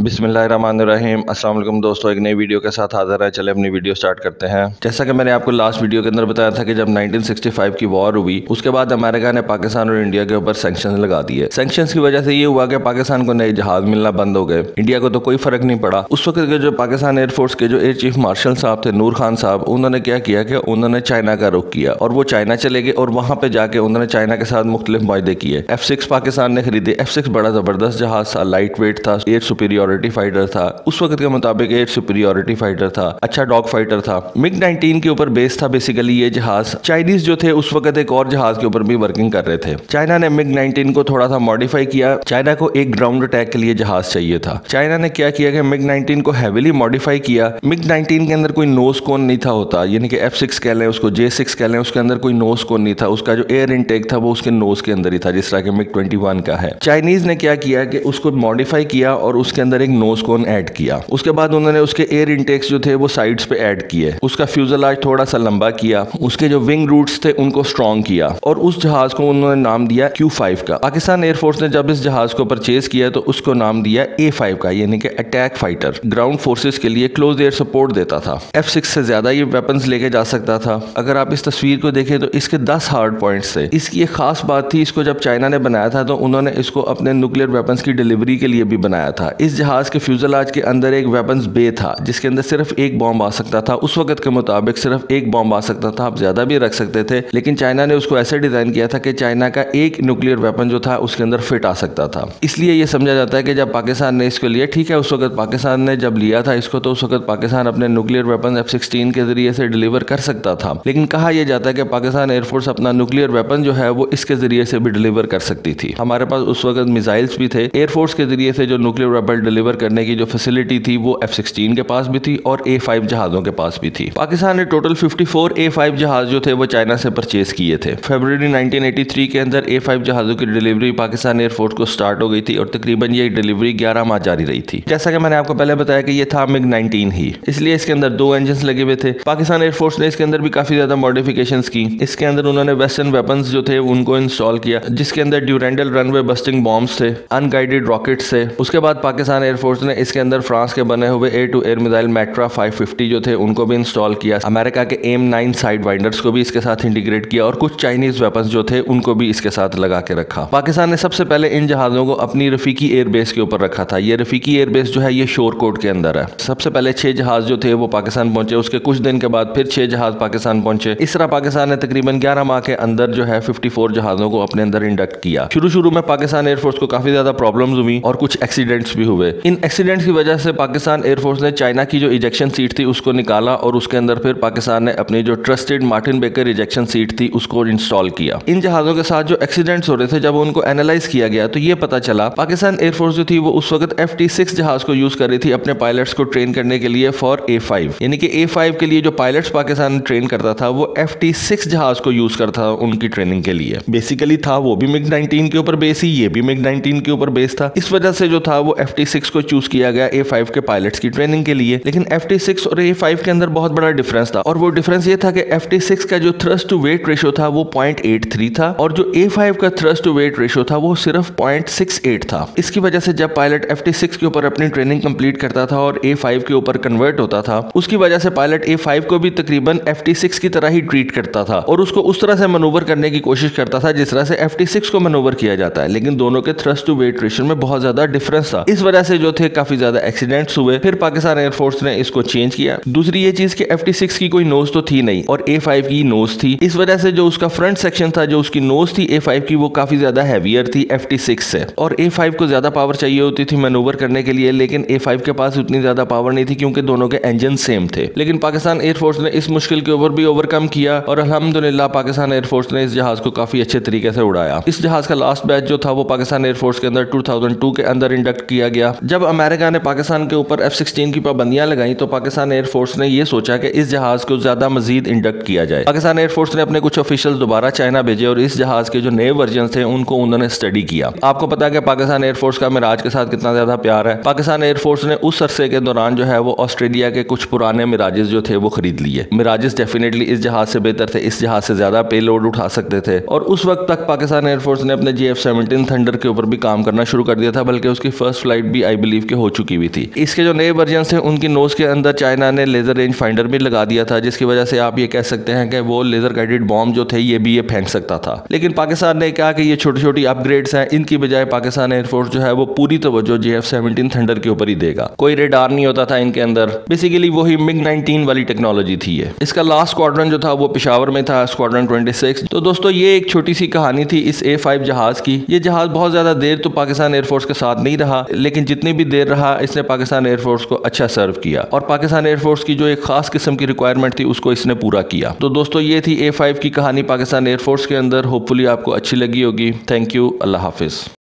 अस्सलाम वालेकुम दोस्तों, एक नई वीडियो के साथ हाजिर है। चले अपनी वीडियो स्टार्ट करते हैं। जैसा कि मैंने आपको लास्ट वीडियो के अंदर बताया था कि जब 1965 की वॉर हुई, उसके बाद अमेरिका ने पाकिस्तान और इंडिया के ऊपर सैंक्शन लगा दिए। सैंक्शन की वजह से ये हुआ कि पाकिस्तान को नए जहाज़ मिलना बंद हो गए। इंडिया को तो कोई फ़र्क नहीं पड़ा। उस वक्त के जो पाकिस्तान एयरफोर्स के जो एयर चीफ मार्शल साहब थे, नूर खान साहब, उन्होंने क्या किया कि उन्होंने चाइना का रुख किया और वो चाइना चले गए और वहाँ पर जाके उन्होंने चाइना के साथ मुख्तलिफ़ माहे किए। एफ़ पाकिस्तान ने खरीदे। एफ़ बड़ा ज़बरदस्त जहाज़ था लाइट वेट था एयर सुपीरियोरिटी फाइटर था। उस वक्त के मुताबिक एयर सुपीरियोरिटी फाइटर था। अच्छा डॉग फाइटर था। मिग 19 के ऊपर बेस था बेसिकली ये जहाज़। चाइनीज़ जो थे, उस वक्त एक और जहाज़ के ऊपर भी वर्किंग कर रहे थे। चाइना ने मिग 19 को थोड़ा सा मॉडिफाई किया। चाइना को एक ग्राउंड अटैक के लिए जहाज़ चाहिए था। चाइना ने क्या किया कि मिग 19 को हैविली मॉडिफाई किया। मिग 19 के अंदर कोई नोस कोन नहीं था होता। यानी कि एफ़ सिक्स कह लें, उसको जे सिक्स कह लें, उसके अंदर कोई नोस कोन नहीं था। उसका जो एयर इनटेक था, वो उसके नोस के अंदर ही था, जिस तरह के मिग ट्वेंटी का है। चाइनीज़ ने क्या किया कि उसको मॉडिफाई किया और उसके अंदर एक नोस कोन ऐड किया। उसके बाद उन्होंने उसके एयर इंटेक्स जो थे वो साइड्स पे ऐड किए। उसका फ्यूजलाज थोड़ा सा लंबा किया। उसके जो विंग रूट्स थे, उनको स्ट्रॉन्ग किया। और उस जहाज़ को उन्होंने नाम दिया क्यू का। पाकिस्तान एयरफोर्स ने जब इस जहाज़ को परचेज किया तो उसको नाम दिया ए का, यानी कि अटैक फाइटर ग्राउंड फोर्सेस के लिए क्लोज एयर सपोर्ट देता था। एफ़ से ज़्यादा ये वेपन लेके जा सकता था। अगर आप इस तस्वीर को देखें तो इसके दस हार्ड पॉइंट थे। इसकी एक खास बात थी, इसको जब चाइना ने बनाया था तो उन्होंने इसको अपने न्यूक्लियर वेपन्स की डिलीवरी के लिए भी बनाया था। इस जहाज़ के फ्यूजलाज के अंदर एक वेपन्स बे था, जिसके अंदर सिर्फ़ एक बॉम्ब आ सकता था। उस वक्त के मुताबिक सिर्फ़ एक बॉम्ब आ सकता था, आप ज़्यादा भी रख सकते थे, लेकिन चाइना ने उसको ऐसे डिज़ाइन किया था कि चाइना का एक न्यूक्लियर वेपन जो था, उसके अंदर फिट आ सकता था। इसलिए यह समझा जाता है कि जब पाकिस्तान ने इसको लिया, ठीक है, उस वक्त पाकिस्तान ने जब लिया था इसको तो उस वक्त पाकिस्तान अपने न्यूक्लियर वेपन एफ़ सिक्सटीन के ज़रिए से डिलीवर कर सकता था। लेकिन कहा यह जाता है कि पाकिस्तान एयरफोर्स अपना न्यूक्लियर वेपन जो है, वो इसके ज़रिए से भी डिलीवर कर सकती थी। हमारे पास उस वक्त मिसाइल्स भी थे। एयरफोर्स के ज़रिए से जो न्यूक्लियर वेपन डिलीवर करने की जो फैसिलिटी थी वो एफ़ सिक्सटीन के पास भी थी और ए फाइव जहाजों के पास भी थी। पाकिस्तान ने टोटल 54 ए फाइव जहाज़ जो थे वो चाइना से परचेज किए थे। फरवरी 1983 के अंदर ए फाइव जहाजों की डिलीवरी पाकिस्तान एयरफोर्स को स्टार्ट हो गई थी और तकरीबन ये डिलीवरी 11 माह जारी रही थी। जैसा कि मैंने आपको पहले बताया कि ये था मिग 19 ही। इसलिए इसके अंदर दो इंजन लगे हुए थे। पाकिस्तान एयरफोर्स ने इसके अंदर भी काफ़ी ज़्यादा मॉडिफिकेशन की। इसके अंदर उन्होंने वेस्टर्न वेपन जो थे उनको इंस्टॉल किया, जिसके अंदर ड्यूरेंडल रनवे बस्टिंग बॉम्ब्स थे अनगाइडेड रॉकेट्स थे। उसके बाद पाकिस्तान एयरफोर्स ने इसके अंदर फ्रांस के बने हुए air to air missile Matra 550 जो थे, उनको भी इंस्टॉल किया। अमेरिका के एम नाइन साइड वाइंडर्स को भी इसके साथ इंटीग्रेट किया और कुछ चाइनीज़ वेपन जो थे, उनको भी इसके साथ लगा के रखा। पाकिस्तान ने सबसे पहले इन जहाजों को अपनी रफीकी एयरबेस के ऊपर रखा था। ये रफीकी एयरबेस जो है, ये शोर कोट के अंदर है। सबसे पहले छह जहाज़ जो थे, वो पाकिस्तान पहुँचे। उसके कुछ दिन के बाद फिर छह जहाज़ पाकिस्तान पहुँचे। इस तरह पाकिस्तान ने तकरीबन ग्यारह माह के अंदर जो है फिफ्टी जहाजों को अपने अंदर इंडक्ट किया। शुरू शुरू में पाकिस्तान एयरफोर्स को काफ़ी ज़्यादा प्रॉब्लम हुई और कुछ एक्सीडेंट्स भी हुए। इन एक्सीडेंट्स की वजह से पाकिस्तान एयरफोर्स ने चाइना की जो इजेक्शन सीट थी, उसको निकाला और उसके अंदर फिर पाकिस्तान ने अपनी जो trusted Martin Baker ejection seat थी, उसको इंस्टॉल किया। इन जहाजों के साथ जो एक्सीडेंट्स हो रहे थे, जब उनको एनालाइज किया गया तो ये पता चला, पाकिस्तान एयरफोर्स जो थी, वो उस वक्त एफ़ जहाज़ को यूज़ कर रही थी अपने पायलट्स को ट्रेन करने के लिए फॉर ए फाइव यानी कि ए फाइव के लिए जो पायलट्स पाकिस्तान ट्रेन करता था, वो एफ़ टी सिक्स जहाज़ को यूज़ करता था उनकी ट्रेनिंग के लिए। बेसिकली था वो भी मिग नाइनटीन के ऊपर बेस ही, ये भी मिग नाइनटीन के ऊपर बेस था। इस वजह से जो था, वो एफ़ टी सिक्स को चूज़ किया गया ए फाइव के पायलट्स की ट्रेनिंग के लिए। लेकिन एफ़ टी सिक्स और ए फाइव के अंदर बहुत बड़ा डिफरेंस था। और वो डिफरेंस ये था कि एफ़ का जो थ्रस्ट टू वेट रेशो था, वो पॉइंट था। और जो ए का थ्रस्ट टू वेट रेशो था, वो सिर्फ़ पॉइंट था। इसकी वजह से जब पायलट एफ़ के ऊपर अपनी ट्रेनिंग कंप्लीट करता था और ए फाइव के ऊपर कन्वर्ट होता था, उसकी वजह से पायलट ए फाइव को भी तकरीबन एफ़ की तरह ही ट्रीट करता था और उसको उस तरह से मनोवर करने की कोशिश करता था जिस तरह से एफ़ को मनोवर किया जाता है। लेकिन दोनों के थ्रस्ट टू वेट रेशो में बहुत ज़्यादा डिफरेंस था। इस वजह से जो थे काफ़ी ज़्यादा एक्सीडेंट्स हुए। फिर पाकिस्तान एयरफोर्स ने इसको चेंज किया। दूसरी ये चीज़ कि एफ़ की कोई नोज़ तो थी नहीं और ए की नोज़ थी। इस वजह से जो उसका फ्रंट सेक्शन था, जो उसकी नोज़ थी ए की, वो काफ़ी ज़्यादा हैवियर थी एफ़ से। और ए को ज़्यादा पावर चाहिए होती थी मैनोवर करने के लिए, लेकिन ए के पास उतनी ज़्यादा पावर नहीं थी क्योंकि दोनों के इंजन सेम थे। लेकिन पाकिस्तान एयरफोर्स ने इस मुश्किल के ऊपर भी ओवरकम किया और अलहमदुल्ला पाकिस्तान एयरफोर्स ने इस जहाज़ को काफ़ी अच्छे तरीके से उड़ाया। इस जहाज़ का लास्ट बैच जो था, वो पाकिस्तान एयरफोर्स के अंदर 2002 के अंदर इंडक्ट किया गया। जब अमेरिका ने पाकिस्तान के ऊपर एफ़ सिक्सटीन की पाबंदियाँ लगाई तो पाकिस्तान एयरफोर्स ने यह सोचा कि इस जहाज़ को ज़्यादा मजीद इंडक्ट किया जाए। पाकिस्तान एयरफोर्स ने अपने कुछ ऑफिशियल दोबारा चाइना भेजे और इस जहाज़ के जो नए वर्जन थे उनको उन्होंने स्टडी किया। आपको पता है कि पाकिस्तान एयरफोर्स का मिराज के साथ कितना ज़्यादा प्यार है। पाकिस्तान एयरफोर्स ने उस अरसे के दौरान जो है, वो ऑस्ट्रेलिया के कुछ पुराने मिराजेस जो थे, वो खरीद लिए। मिराजेस डेफिनेटली इस जहाज़ से बेहतर थे, इस जहाज़ से ज़्यादा पे लोड उठा सकते थे। और उस वक्त तक पाकिस्तान एयरफोर्स ने अपने जी एफ़ सेवनटीन थंडर के ऊपर भी काम करना शुरू कर दिया था, बल्कि उसकी फ़र्स्ट फ़्लाइट भी आई बिलीव के हो चुकी हुई थी। इसके जो नए वर्जन थे उनकी नोज़ के अंदर चाइना ने लेजर रेंज फाइंडर भी लगा दिया था, जिसकी वजह से आप ये कह सकते हैं कि वो लेजर गाइडेड बॉम्ब जो थे, ये भी ये फेंक सकता था। लेकिन पाकिस्तान ने कहा कि ये छोटी छोटी अपग्रेड्स हैं, इनकी बजाय पाकिस्तान एयरफोर्स जो है, वो पूरी तवज्जो जे एफ़ थंडर के ऊपर ही देगा। कोई रेडार नहीं होता था इनके अंदर। बेसिकली वही मिग नाइनटीन वाली टेक्नोलॉजी थी ये। इसका लास्ट स्क्वाड्रन जो था, वो पिशावर में था स्क्वाड्रन ट्वेंटी तो दोस्तों, ये एक छोटी सी कहानी थी इस ए जहाज़ की। ये जहाज़ बहुत ज़्यादा देर तो पाकिस्तान एयरफोर्स के साथ नहीं रहा, लेकिन जितनी भी देर रहा, इसने पाकिस्तान एयरफोर्स को अच्छा सर्व किया। और पाकिस्तान एयरफोर्स की जो एक खास किस्म की रिक्वायरमेंट थी, उसको इसने पूरा किया। तो दोस्तों, ये थी ए फाइव की कहानी पाकिस्तान एयरफोर्स के अंदर। होपफुली आपको अच्छी लगी होगी। थैंक यू अल्लाह हाफिज़।